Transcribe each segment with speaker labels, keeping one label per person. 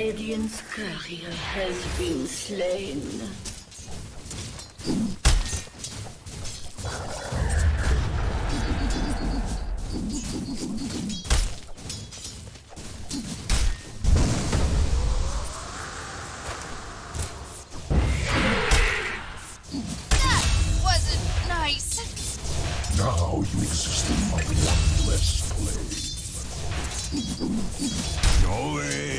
Speaker 1: Radiant's courier has been slain.
Speaker 2: That wasn't nice.
Speaker 3: Now you exist in my one less slave. No way!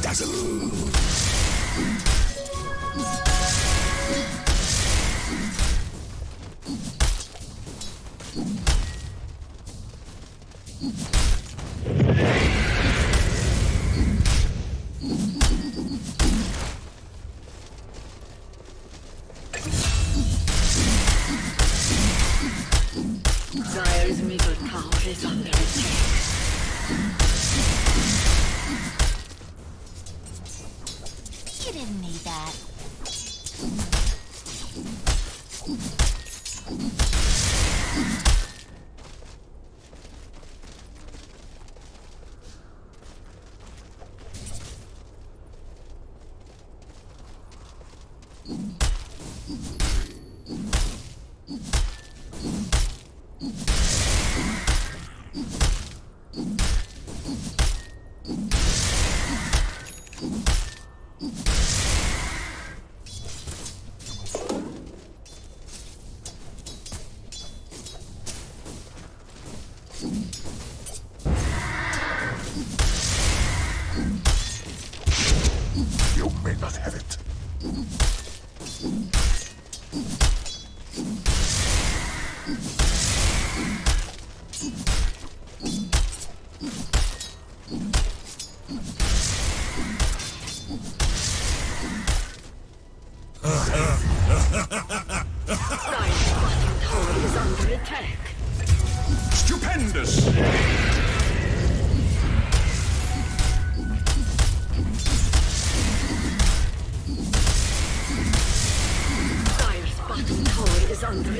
Speaker 3: Dazzle.
Speaker 1: returned.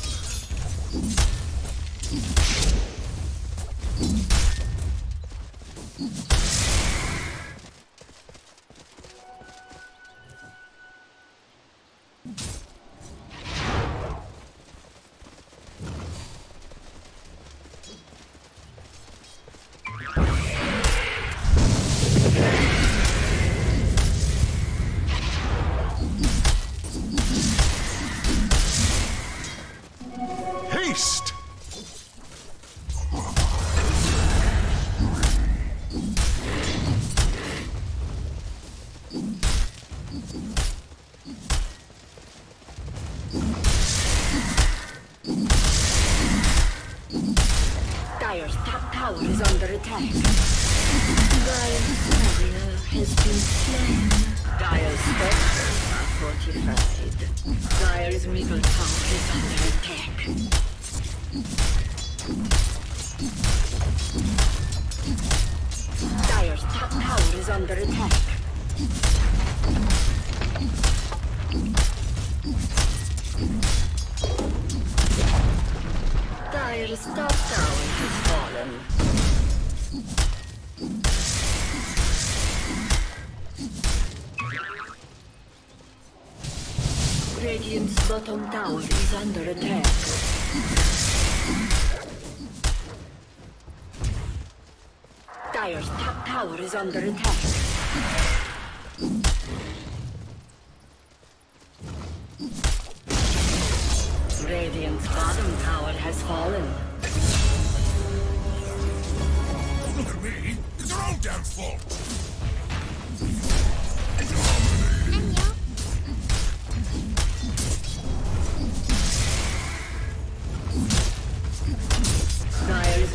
Speaker 1: Dire's top tower is under attack. Dire's barrier has been slain. Dire's structures are fortified. Dire's middle tower is under attack. Dire's top tower is under attack. Dire's top tower. Radiant's bottom tower is under attack. Dire's top tower is under attack. Radiant's bottom tower has fallen.
Speaker 3: Look at me. It's their own damn fault.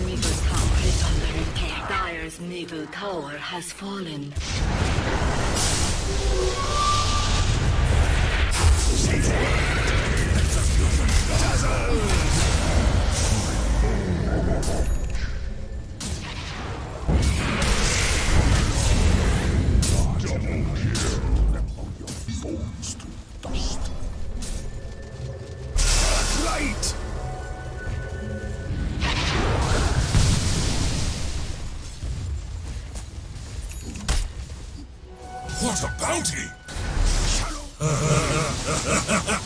Speaker 1: Middle tower is under attack. Middle tower has fallen.
Speaker 3: Double What a bounty!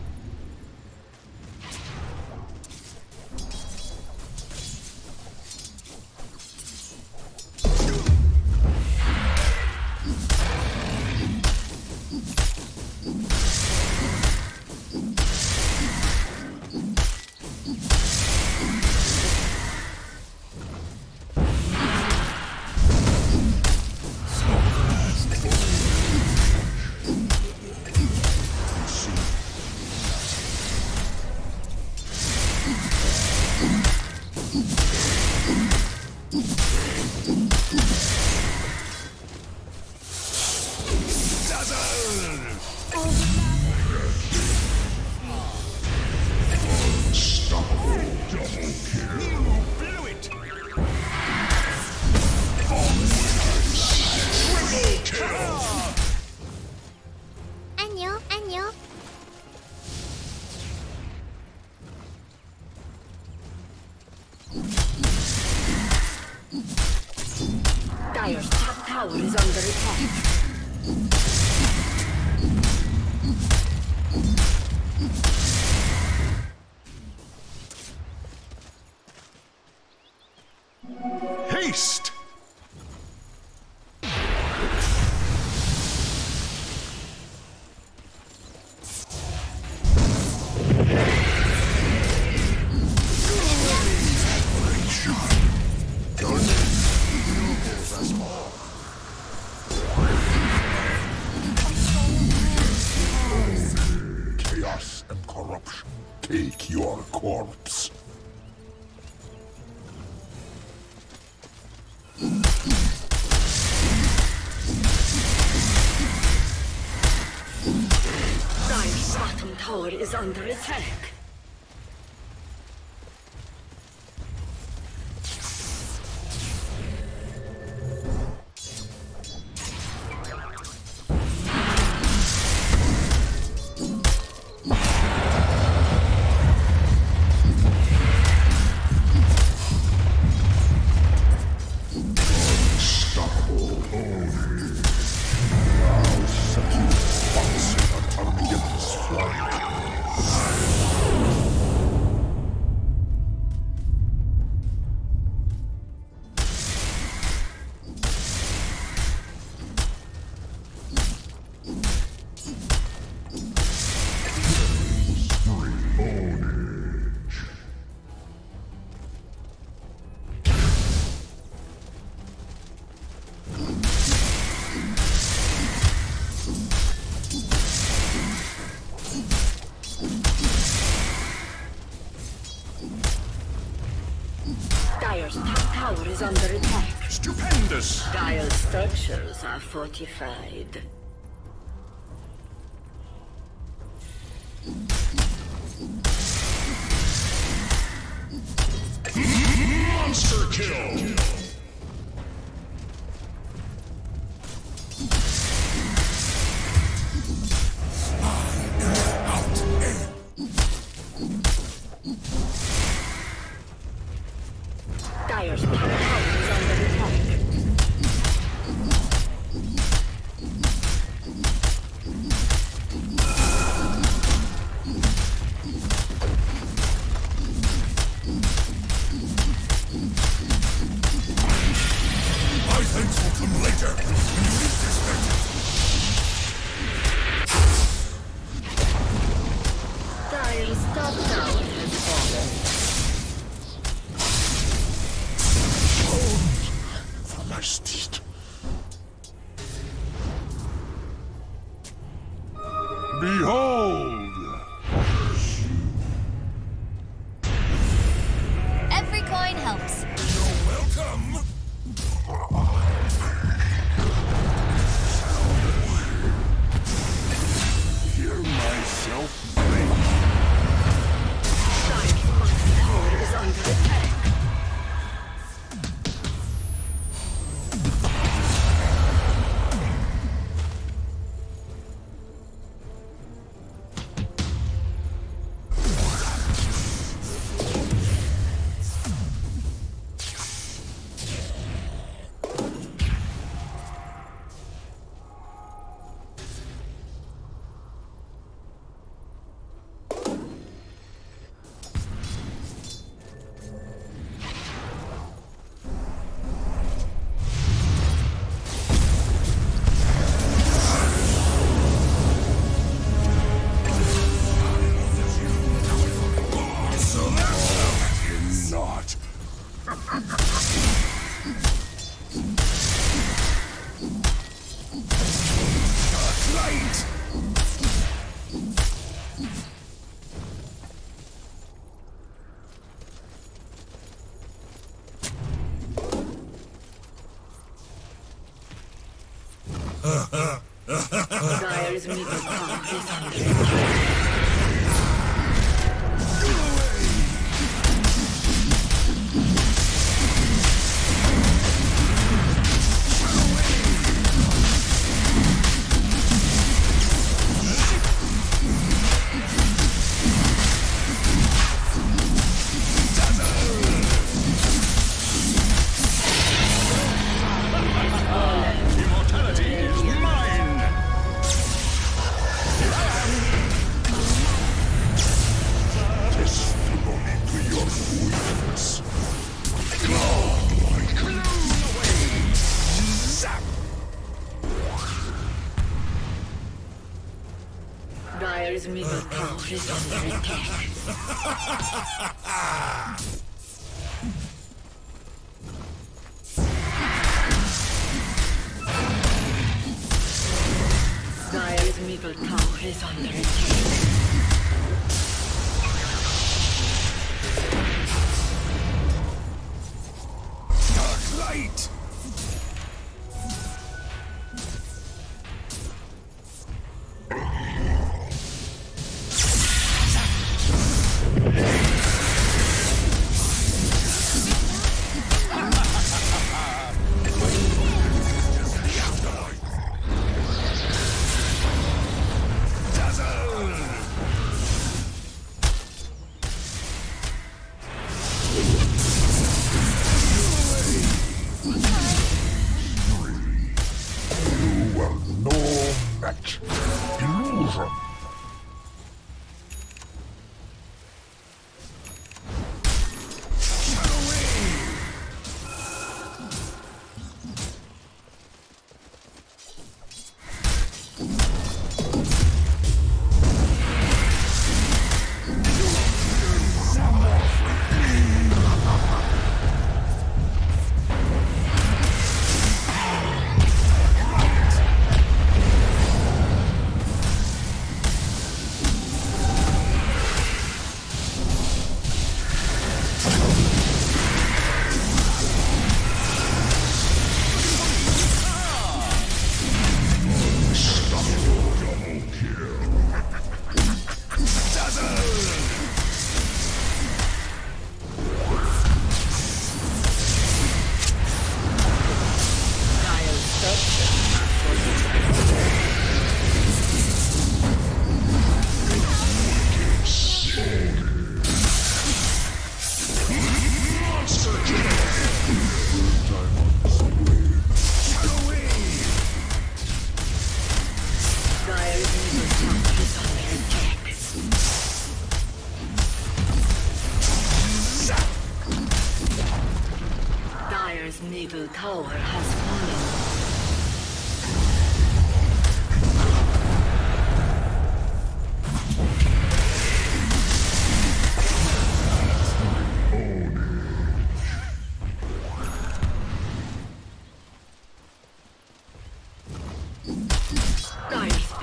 Speaker 3: take your corpse.
Speaker 1: Dire's bottom tower is under attack. are fortified.
Speaker 3: Monster kill!
Speaker 1: Dire's
Speaker 3: yourself?
Speaker 1: les amigos causes of the attack. Dire's Tower is under attack.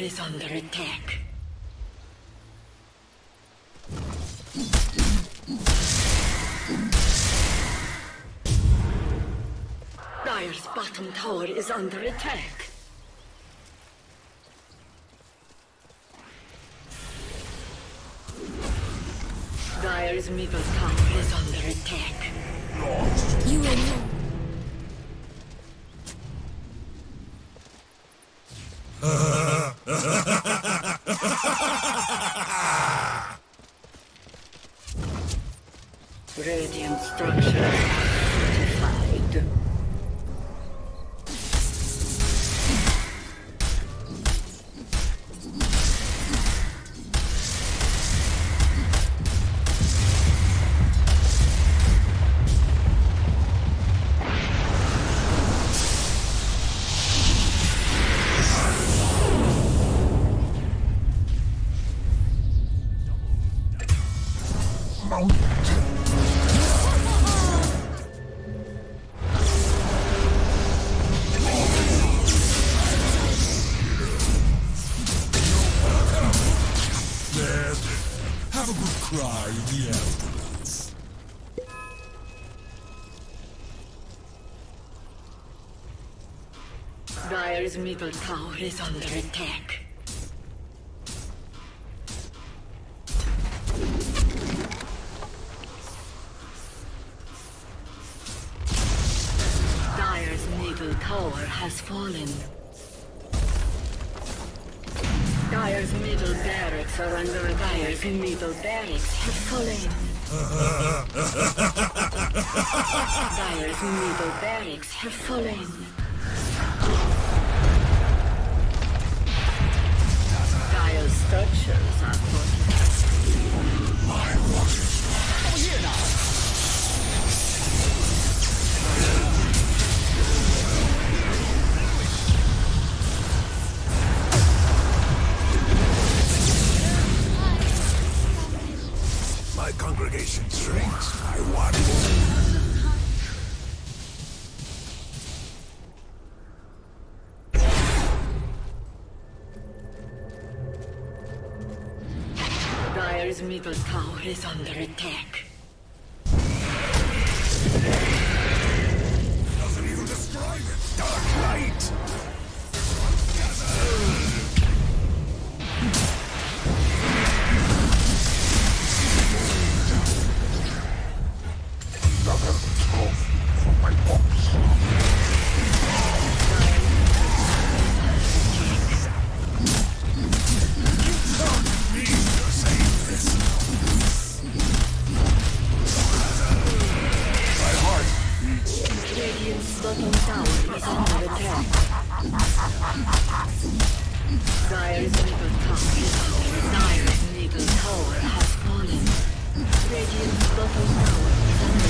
Speaker 1: Tower is under attack. Dire's bottom tower is under attack. Dire's middle tower is under attack.
Speaker 2: You and you.
Speaker 1: Radiant structures Dire's middle tower is under attack. Dire's middle tower has fallen. Dire's middle barracks are under Dire's middle barracks have fallen. Dire's middle barracks have fallen. Fortified.
Speaker 3: my congregation shrinks, I want more.
Speaker 1: Middle tower is under attack. Dire's middle tower Dire's middle tower has fallen. Radiant's bottom tower is under